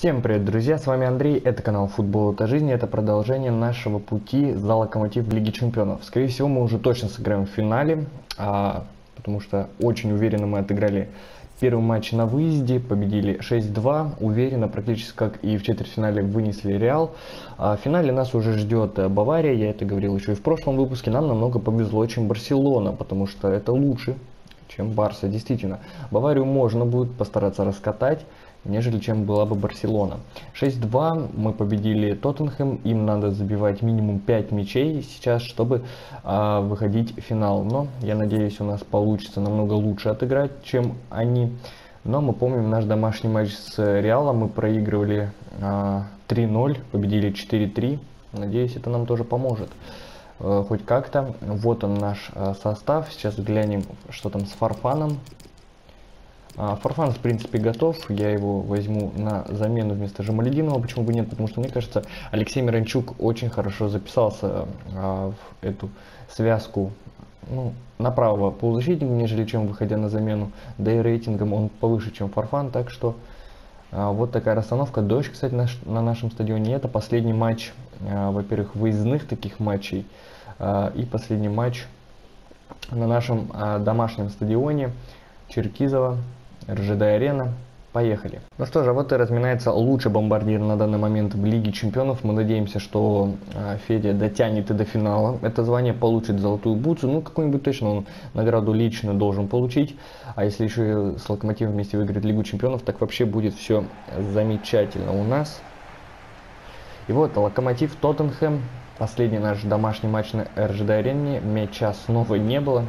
Всем привет, друзья, с вами Андрей, это канал Футбол это жизнь, это продолжение нашего пути за Локомотив в Лиге Чемпионов. Скорее всего, мы уже точно сыграем в финале, а, потому что очень уверенно мы отыграли первый матч на выезде, победили 6-2, уверенно, практически как и в четвертьфинале вынесли Реал. А в финале нас уже ждет Бавария, я это говорил еще и в прошлом выпуске, нам намного повезло, чем Барселона, потому что это лучше, чем Барса, действительно. Баварию можно будет постараться раскатать, нежели чем была бы Барселона. 6-2 мы победили Тоттенхэм, им надо забивать минимум 5 мячей сейчас, чтобы э, выходить в финал. Но я надеюсь, у нас получится намного лучше отыграть, чем они. Но мы помним наш домашний матч с Реалом, мы проигрывали э, 3-0, победили 4-3. Надеюсь, это нам тоже поможет э, хоть как-то. Вот он наш э, состав. Сейчас глянем, что там с Фарфаном. Фарфан, в принципе, готов. Я его возьму на замену вместо Жамалединова. Почему бы нет? Потому что, мне кажется, Алексей Миранчук очень хорошо записался а, в эту связку ну, на правого полузащитника, нежели чем выходя на замену. Да и рейтингом он повыше, чем Фарфан. Так что а, вот такая расстановка. Дождь, кстати, наш, на нашем стадионе. Это последний матч, а, во-первых, выездных таких матчей. И последний матч на нашем домашнем стадионе Черкизова. РЖД-арена. Поехали. Ну что же, вот и разминается лучший бомбардир на данный момент в Лиге Чемпионов. Мы надеемся, что э, Федя дотянет и до финала. Это звание получит золотую бутсу. Ну, какую-нибудь точно он награду лично должен получить. А если еще с Локомотивом вместе выиграть Лигу Чемпионов, так вообще будет все замечательно у нас. И вот Локомотив Тоттенхэм. Последний наш домашний матч на РЖД-арене. Мяча снова не было.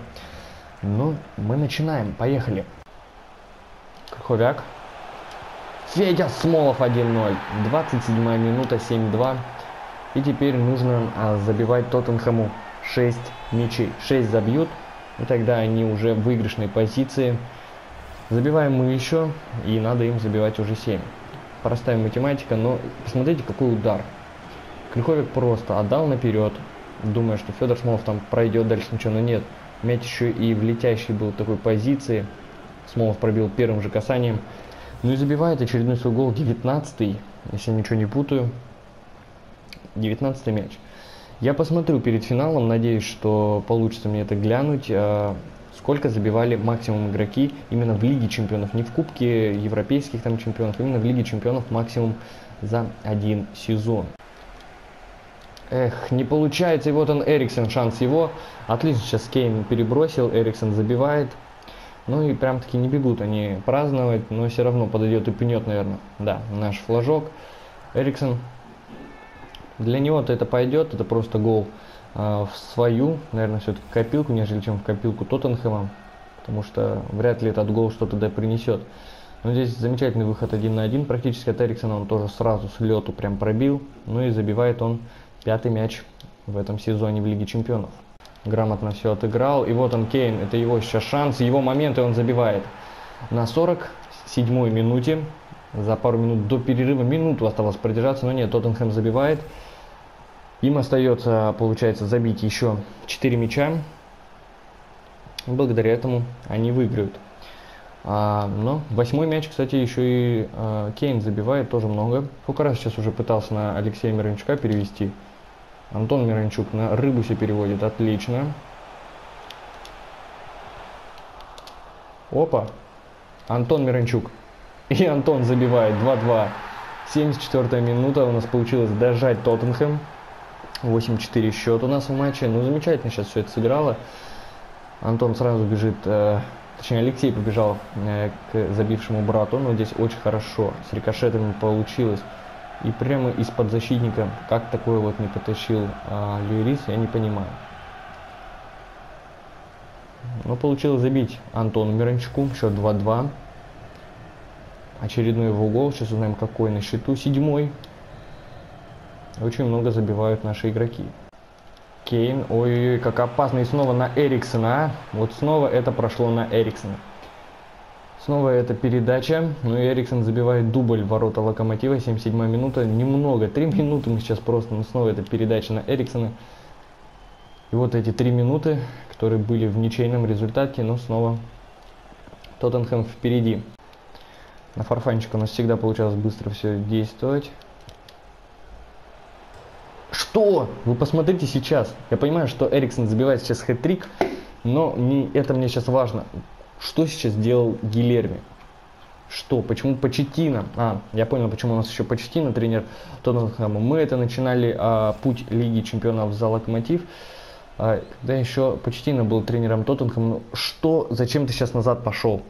Ну, мы начинаем. Поехали. Ховяк. Федя Смолов 1-0. 27 минута, 7-2. И теперь нужно а, забивать Тоттенхэму 6 мячей. 6 забьют, и тогда они уже в выигрышной позиции. Забиваем мы еще, и надо им забивать уже 7. Простая математика, но посмотрите, какой удар. Крюковик просто отдал наперед, думая, что Федор Смолов там пройдет дальше ничего, но нет. Мяч еще и в летящей был такой позиции. Смолов пробил первым же касанием. Ну и забивает очередной свой гол, 19-й, если ничего не путаю. 19-й мяч. Я посмотрю перед финалом, надеюсь, что получится мне это глянуть. А, сколько забивали максимум игроки именно в Лиге Чемпионов, не в Кубке Европейских там чемпионов, именно в Лиге Чемпионов максимум за один сезон. Эх, не получается, и вот он, Эриксон, шанс его. Отлично, сейчас Кейн перебросил, Эриксон забивает. Ну и прям таки не бегут они праздновать, но все равно подойдет и пнет, наверное. Да, наш флажок. Эриксон. Для него-то это пойдет, это просто гол э, в свою, наверное, все-таки копилку, нежели чем в копилку Тоттенхэма. Потому что вряд ли этот гол что-то да принесет. Но здесь замечательный выход один на один практически от Эриксона. Он тоже сразу с лету прям пробил. Ну и забивает он пятый мяч в этом сезоне в Лиге Чемпионов грамотно все отыграл. И вот он, Кейн, это его сейчас шанс, его моменты он забивает. На 47-й минуте, за пару минут до перерыва, минуту осталось продержаться, но нет, Тоттенхэм забивает. Им остается, получается, забить еще 4 мяча. Благодаря этому они выиграют. А, но восьмой мяч, кстати, еще и а, Кейн забивает тоже много. Раз сейчас уже пытался на Алексея Мирончука перевести. Антон Миранчук на рыбу все переводит. Отлично. Опа. Антон Миранчук. И Антон забивает 2-2. 74 минута. У нас получилось дожать Тоттенхэм. 8-4 счет у нас в матче. Ну, замечательно сейчас все это сыграло. Антон сразу бежит, э, точнее Алексей побежал э, к забившему брату, но здесь очень хорошо с рикошетами получилось. И прямо из-под защитника, как такое вот не потащил а, Люрис, я не понимаю. Но получилось забить Антону Миранчуку, счет 2-2. Очередной его гол, сейчас узнаем какой на счету, седьмой. Очень много забивают наши игроки. Кейн, ой-ой-ой, как опасно, и снова на Эриксона, а? Вот снова это прошло на Эриксона. Снова эта передача. Ну и Эриксон забивает дубль в ворота Локомотива. 77 минута. Немного. 3 минуты мы сейчас просто. Но снова эта передача на Эриксона. И вот эти 3 минуты, которые были в ничейном результате. Но снова Тоттенхэм впереди. На фарфанчик у нас всегда получалось быстро все действовать. Что? Вы посмотрите сейчас. Я понимаю, что Эриксон забивает сейчас хэт-трик, но не это мне сейчас важно. Что сейчас делал Гилерми? Что? Почему Почетина? А, я понял, почему у нас еще Почетина, тренер Тоттенхэма. Мы это начинали а, путь Лиги Чемпионов за Локомотив. А, когда еще Почетина был тренером Тоттенхэма. Ну, что? Зачем ты сейчас назад пошел?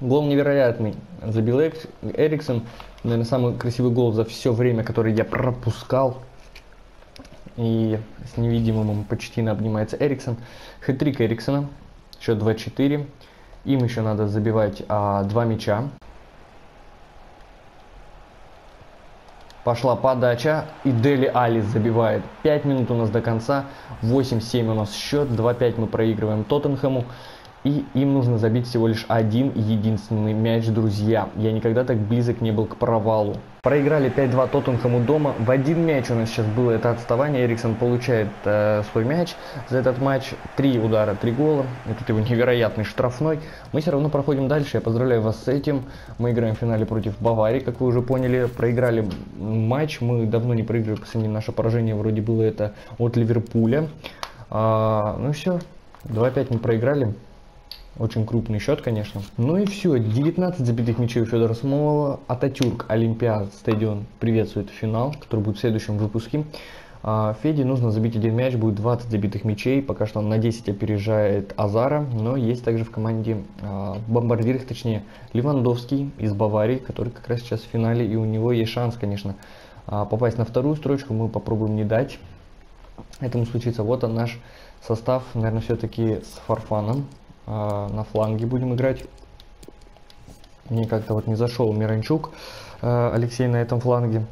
Гол невероятный. Забил Эриксон. Наверное, самый красивый гол за все время, который я пропускал. И с невидимым почти обнимается Эриксон. Хэтрик Эриксона. Счет 2-4. Им еще надо забивать а, два мяча. Пошла подача. И Дели Алис забивает. 5 минут у нас до конца. 8-7 у нас счет. 2-5 мы проигрываем Тоттенхэму. И им нужно забить всего лишь один единственный мяч, друзья. Я никогда так близок не был к провалу. Проиграли 5-2 Тоттенхэму дома. В один мяч у нас сейчас было это отставание. Эриксон получает э, свой мяч. За этот матч три удара, три гола. Это его невероятный штрафной. Мы все равно проходим дальше. Я поздравляю вас с этим. Мы играем в финале против Баварии, как вы уже поняли. Проиграли матч. Мы давно не проигрывали. Последнее наше поражение вроде было это от Ливерпуля. А, ну все. 2-5 мы проиграли. Очень крупный счет, конечно. Ну и все. 19 забитых мячей у Федора Смолова. Ататюрк Олимпиад стадион приветствует финал, который будет в следующем выпуске. А, Феде нужно забить один мяч, будет 20 забитых мячей. Пока что он на 10 опережает Азара. Но есть также в команде а, бомбардирах, точнее, Левандовский из Баварии, который как раз сейчас в финале. И у него есть шанс, конечно, а, попасть на вторую строчку. Мы попробуем не дать этому случиться. Вот он наш состав, наверное, все-таки с Фарфаном. А, на фланге будем играть. Мне как-то вот не зашел Миранчук а, Алексей на этом фланге.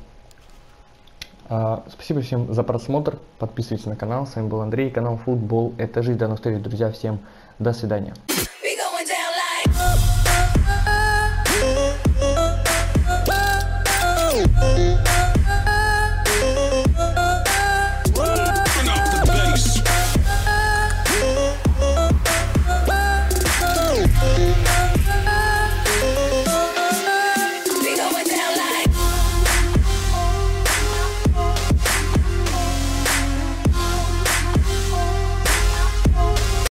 А, спасибо всем за просмотр. Подписывайтесь на канал. С вами был Андрей, канал Футбол. Это жизнь. До новых встреч, друзья. Всем до свидания.